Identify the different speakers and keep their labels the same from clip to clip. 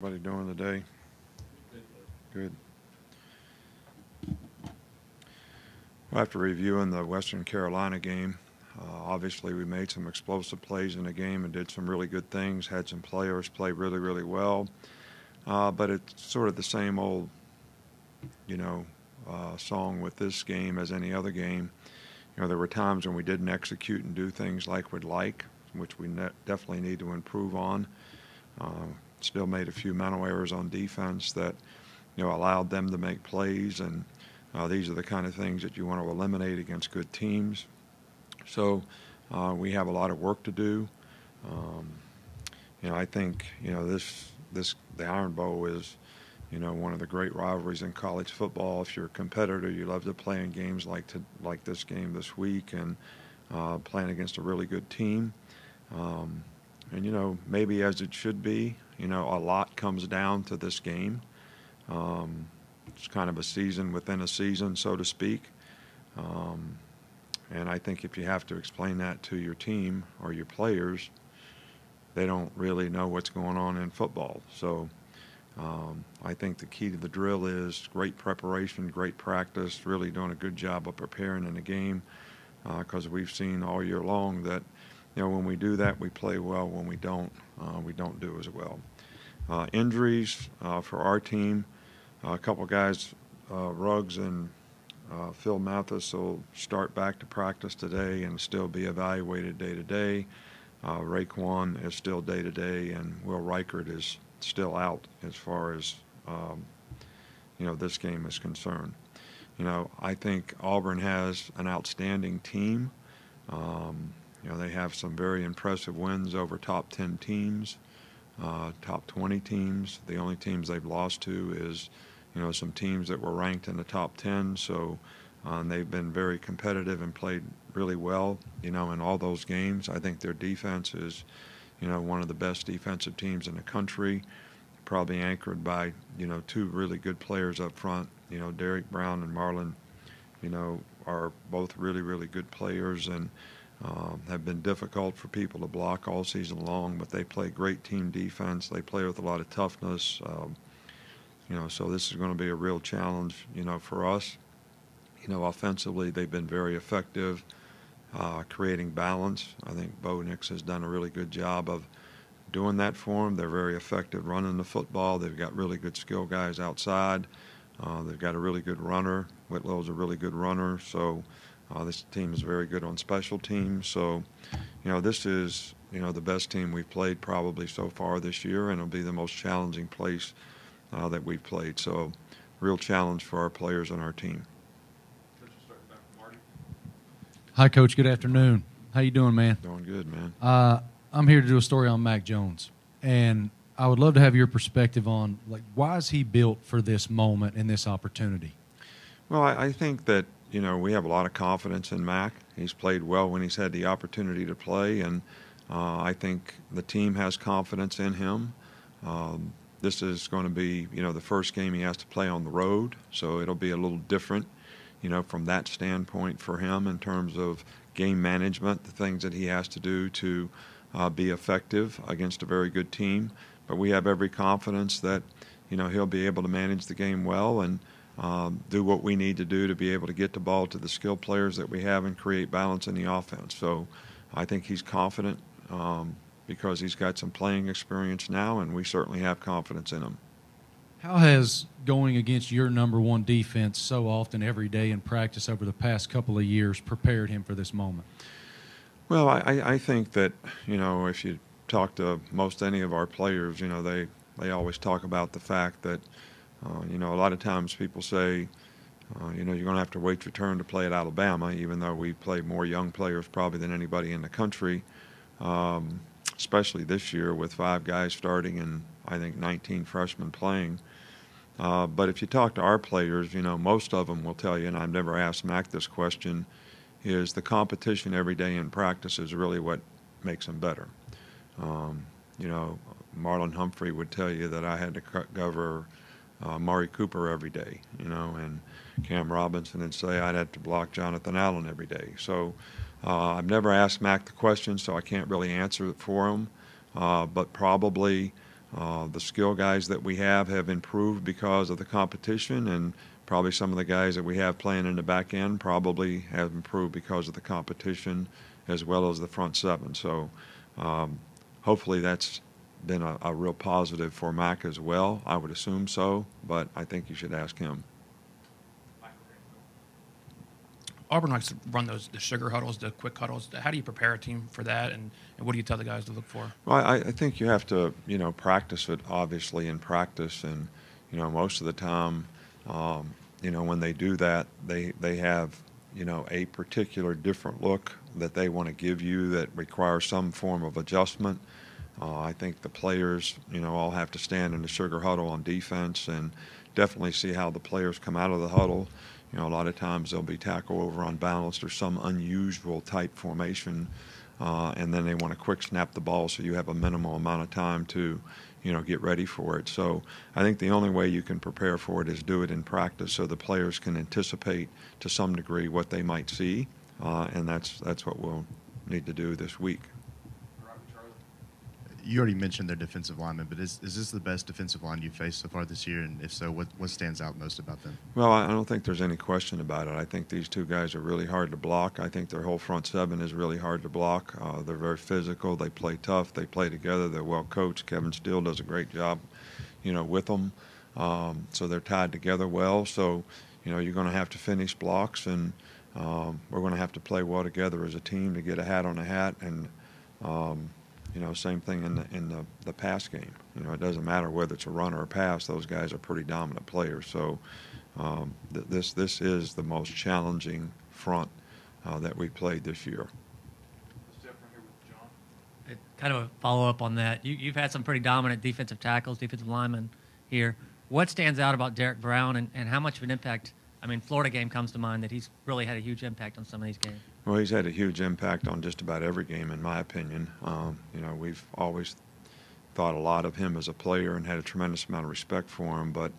Speaker 1: Everybody doing today? Good. Well, after reviewing the Western Carolina game, uh, obviously we made some explosive plays in the game and did some really good things. Had some players play really, really well. Uh, but it's sort of the same old, you know, uh, song with this game as any other game. You know, there were times when we didn't execute and do things like we'd like, which we definitely need to improve on. Still made a few mental errors on defense that you know allowed them to make plays, and uh, these are the kind of things that you want to eliminate against good teams. So uh, we have a lot of work to do. Um, you know, I think you know this this the Iron Bowl is you know one of the great rivalries in college football. If you're a competitor, you love to play in games like to like this game this week and uh, playing against a really good team. Um, and you know maybe as it should be you know a lot comes down to this game. Um, it's kind of a season within a season so to speak. Um, and I think if you have to explain that to your team or your players they don't really know what's going on in football. So um, I think the key to the drill is great preparation, great practice, really doing a good job of preparing in the game because uh, we've seen all year long that you know, when we do that, we play well. When we don't, uh, we don't do as well. Uh, injuries uh, for our team, uh, a couple guys, uh, Ruggs and uh, Phil Mathis will start back to practice today and still be evaluated day to day. Raekwon is still day to day, and Will Reichard is still out as far as um, you know this game is concerned. You know, I think Auburn has an outstanding team. Um, you know, they have some very impressive wins over top 10 teams, uh, top 20 teams. The only teams they've lost to is, you know, some teams that were ranked in the top 10. So uh, they've been very competitive and played really well, you know, in all those games. I think their defense is, you know, one of the best defensive teams in the country, probably anchored by, you know, two really good players up front. You know, Derrick Brown and Marlon, you know, are both really, really good players. And, um, have been difficult for people to block all season long, but they play great team defense. They play with a lot of toughness. Um, you know, so this is going to be a real challenge, you know, for us. You know, offensively, they've been very effective uh, creating balance. I think Bo Nix has done a really good job of doing that for them. They're very effective running the football. They've got really good skill guys outside. Uh, they've got a really good runner. Whitlow's a really good runner. So, uh, this team is very good on special teams. So, you know, this is, you know, the best team we've played probably so far this year, and it'll be the most challenging place uh, that we've played. So, real challenge for our players and our team.
Speaker 2: Hi, Coach. Good afternoon. How you doing, man?
Speaker 1: Doing good, man.
Speaker 2: Uh, I'm here to do a story on Mac Jones, and I would love to have your perspective on like why is he built for this moment and this opportunity.
Speaker 1: Well, I, I think that you know, we have a lot of confidence in Mac. He's played well when he's had the opportunity to play, and uh, I think the team has confidence in him. Um, this is going to be, you know, the first game he has to play on the road, so it'll be a little different, you know, from that standpoint for him in terms of game management, the things that he has to do to uh, be effective against a very good team. But we have every confidence that, you know, he'll be able to manage the game well and um, do what we need to do to be able to get the ball to the skilled players that we have and create balance in the offense. So I think he's confident um, because he's got some playing experience now, and we certainly have confidence in him.
Speaker 2: How has going against your number one defense so often every day in practice over the past couple of years prepared him for this moment?
Speaker 1: Well, I, I think that, you know, if you talk to most any of our players, you know, they, they always talk about the fact that – uh, you know, a lot of times people say, uh, you know, you're going to have to wait your turn to play at Alabama, even though we play more young players probably than anybody in the country, um, especially this year with five guys starting and I think 19 freshmen playing. Uh, but if you talk to our players, you know, most of them will tell you, and I've never asked Mac this question, is the competition every day in practice is really what makes them better. Um, you know, Marlon Humphrey would tell you that I had to cover uh, Amari Cooper every day, you know, and Cam Robinson and say I'd have to block Jonathan Allen every day. So uh, I've never asked Mac the question, so I can't really answer it for him. Uh, but probably Uh, the skill guys that we have have improved because of the competition, and probably some of the guys that we have playing in the back end probably have improved because of the competition as well as the front seven. So um, hopefully that's been a, a real positive for Mac as well. I would assume so, but I think you should ask him.
Speaker 3: Auburn likes to run those the sugar huddles, the quick huddles. How do you prepare a team for that, and, and what do you tell the guys to look for?
Speaker 1: Well, I, I think you have to, you know, practice it obviously in practice, and you know, most of the time, um, you know, when they do that, they they have, you know, a particular different look that they want to give you that requires some form of adjustment. Uh, I think the players, you know, all have to stand in the sugar huddle on defense and definitely see how the players come out of the huddle. You know, a lot of times they'll be tackle over unbalanced or some unusual type formation, uh, and then they want to quick snap the ball so you have a minimal amount of time to, you know, get ready for it. So I think the only way you can prepare for it is do it in practice so the players can anticipate to some degree what they might see, uh, and that's that's what we'll need to do this week.
Speaker 4: You already mentioned their defensive lineman, but is, is this the best defensive line you've faced so far this year? And if so, what, what stands out most about them?
Speaker 1: Well, I don't think there's any question about it. I think these two guys are really hard to block. I think their whole front seven is really hard to block. Uh, they're very physical. They play tough. They play together. They're well coached. Kevin Steele does a great job, you know, with them. Um, so they're tied together well. So, you know, you're going to have to finish blocks, and um, we're going to have to play well together as a team to get a hat on a hat. And um, you know, same thing in the in the, the pass game. You know, it doesn't matter whether it's a run or a pass; those guys are pretty dominant players. So, um, th- this this is the most challenging front uh, that we played this year.
Speaker 5: It- Kind of a follow up on that. You, you've had some pretty dominant defensive tackles, defensive linemen here. What stands out about Derrick Brown, and, and how much of an impact? I mean, Florida game comes to mind that he's really had a huge impact on some of these games.
Speaker 1: Well, he's had a huge impact on just about every game, in my opinion. Um, you know, we've always thought a lot of him as a player and had a tremendous amount of respect for him. But,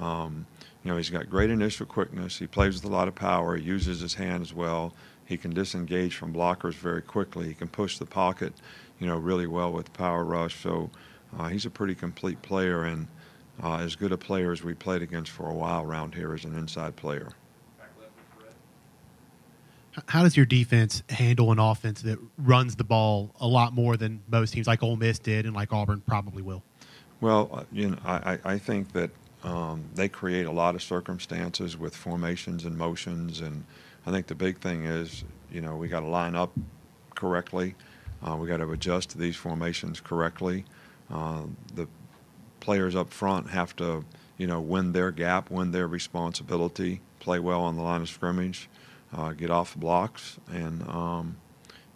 Speaker 1: um, you know, he's got great initial quickness. He plays with a lot of power. He uses his hands well. He can disengage from blockers very quickly. He can push the pocket, you know, really well with power rush. So uh, he's a pretty complete player and uh, as good a player as we played against for a while around here as an inside player.
Speaker 6: How does your defense handle an offense that runs the ball a lot more than most teams, like Ole Miss did and like Auburn probably will?
Speaker 1: Well, uh, you know, I, I think that um, they create a lot of circumstances with formations and motions, and I think the big thing is, you know, we got to line up correctly. Uh, we got to adjust to these formations correctly. Uh, the players up front have to, you know, win their gap, win their responsibility, play well on the line of scrimmage, uh, get off blocks, and um,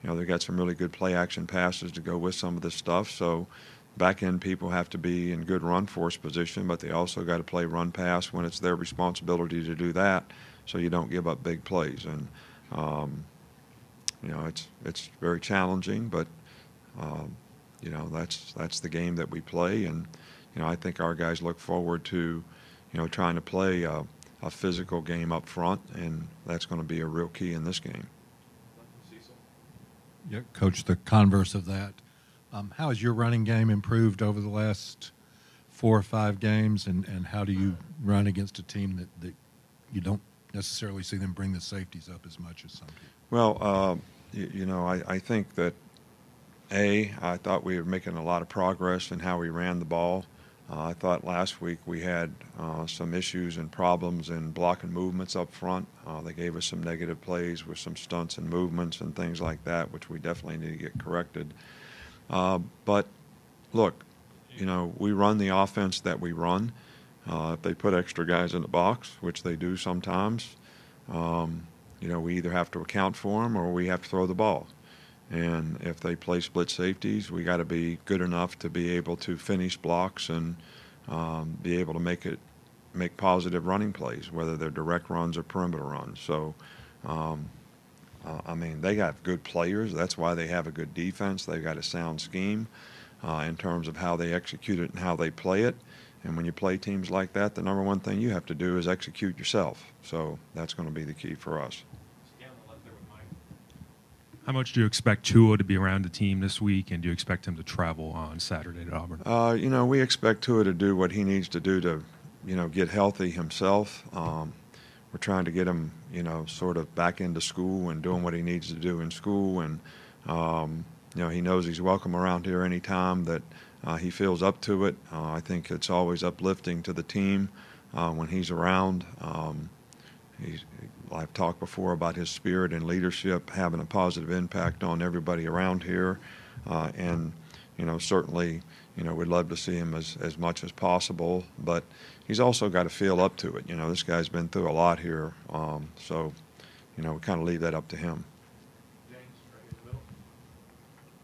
Speaker 1: you know they got some really good play action passes to go with some of this stuff. So back end people have to be in good run force position, but they also got to play run pass when it's their responsibility to do that, so you don't give up big plays. And um, you know it's it's very challenging, but um, you know that's that's the game that we play, and you know I think our guys look forward to you know trying to play a, a physical game up front, and that's going to be a real key in this game.
Speaker 7: Yeah, coach, the converse of that. Um, how has your running game improved over the last four or five games, and, and how do you run against a team that, that you don't necessarily see them bring the safeties up as much as some people?
Speaker 1: Well, uh, you, you know, I, I think that a I thought we were making a lot of progress in how we ran the ball. Uh, I thought last week we had uh, some issues and problems in blocking movements up front. Uh, they gave us some negative plays with some stunts and movements and things like that, which we definitely need to get corrected. But look, you know, we run the offense that we run. Uh, if they put extra guys in the box, which they do sometimes, um, you know, we either have to account for them or we have to throw the ball. And if they play split safeties, we got to be good enough to be able to finish blocks and um, be able to make it make positive running plays, whether they're direct runs or perimeter runs. So, um, uh, I mean, they got good players. That's why they have a good defense. They've got a sound scheme uh, in terms of how they execute it and how they play it. And when you play teams like that, the number one thing you have to do is execute yourself. So that's going to be the key for us.
Speaker 8: How much do you expect Tua to be around the team this week, and do you expect him to travel on Saturday to Auburn?
Speaker 1: Uh, you know, we expect Tua to do what he needs to do to, you know, get healthy himself. Um, we're trying to get him, you know, sort of back into school and doing what he needs to do in school. And, um, you know, he knows he's welcome around here anytime that uh, he feels up to it. Uh, I think it's always uplifting to the team uh, when he's around. Um, he's, I've talked before about his spirit and leadership having a positive impact on everybody around here. Uh, and, you know, certainly, you know, we'd love to see him as, as much as possible, but he's also got to feel up to it. You know, this guy's been through a lot here. Um, so, you know, we kind of leave that up to him.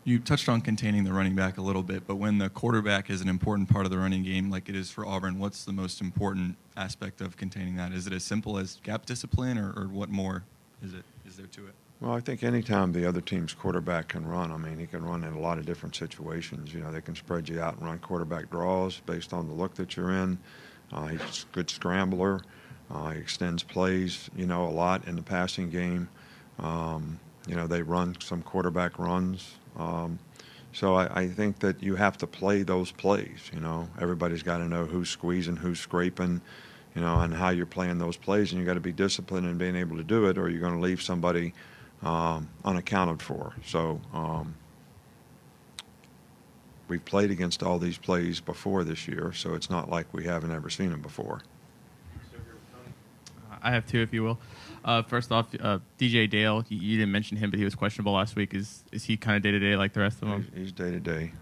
Speaker 9: You touched on containing the running back a little bit, but when the quarterback is an important part of the running game, like it is for Auburn, what's the most important aspect of containing that? Is it as simple as gap discipline, or, or what more is it? Is there to it?
Speaker 1: Well, I think anytime the other team's quarterback can run, I mean, he can run in a lot of different situations. You know, they can spread you out and run quarterback draws based on the look that you're in. Uh, he's a good scrambler. Uh, he extends plays, you know, a lot in the passing game. Um, you know, they run some quarterback runs. Um, so I, I think that you have to play those plays. You know, everybody's got to know who's squeezing, who's scraping, you know, and how you're playing those plays, and you got to be disciplined in being able to do it, or you're going to leave somebody um, unaccounted for. So um, we've played against all these plays before this year, so it's not like we haven't ever seen them before.
Speaker 10: I have two, if you will. Uh, first off, uh, DJ Dale, you, you, didn't mention him, but he was questionable last week. Is is he kind of day to day like the rest of them?
Speaker 1: He's day to day.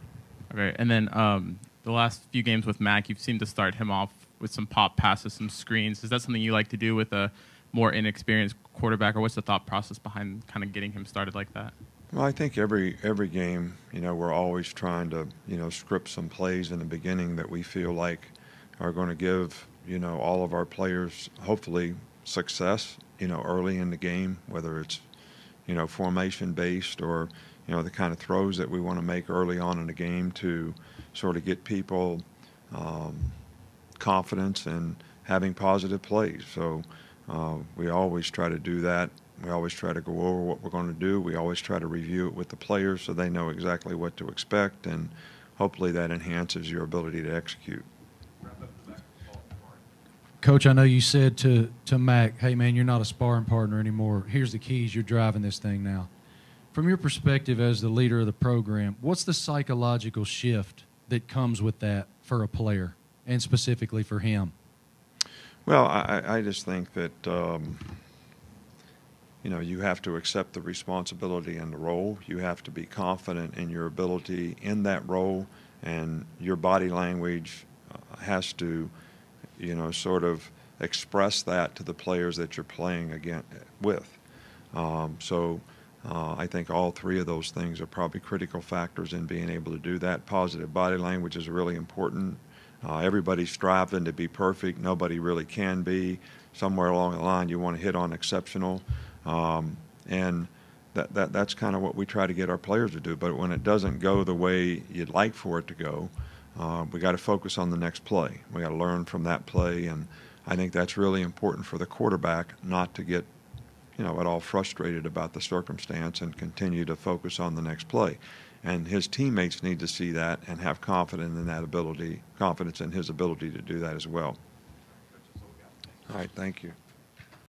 Speaker 10: Okay, and then um, the last few games with Mac, you've seemed to start him off with some pop passes, some screens. Is that something you like to do with a more inexperienced quarterback, or what's the thought process behind kind of getting him started like that?
Speaker 1: Well, I think every every game, you know, we're always trying to, you know, script some plays in the beginning that we feel like are going to give, you know, all of our players hopefully success, you know, early in the game, whether it's, you know, formation based or, you know, the kind of throws that we want to make early on in the game to sort of get people um, confidence and having positive plays. So uh, we always try to do that. We always try to go over what we're going to do. We always try to review it with the players so they know exactly what to expect, and hopefully that enhances your ability to execute.
Speaker 2: Coach, I know you said to, to Mac, hey, man, you're not a sparring partner anymore. Here's the keys. You're driving this thing now. From your perspective as the leader of the program, what's the psychological shift that comes with that for a player and specifically for him?
Speaker 1: Well, I, I just think that, um, you know, you have to accept the responsibility and the role. You have to be confident in your ability in that role, and your body language uh, has to you know, sort of express that to the players that you're playing again with. Um, so uh, I think all three of those things are probably critical factors in being able to do that. Positive body language is really important. Uh, everybody's striving to be perfect. Nobody really can be. Somewhere along the line, you want to hit on exceptional, um, and that, that that's kind of what we try to get our players to do. But when it doesn't go the way you'd like for it to go, uh, we got to focus on the next play. We got to learn from that play, and I think that's really important for the quarterback not to get, you know, at all frustrated about the circumstance and continue to focus on the next play. And his teammates need to see that and have confidence in that ability, confidence in his ability to do that as well. All right, thank you.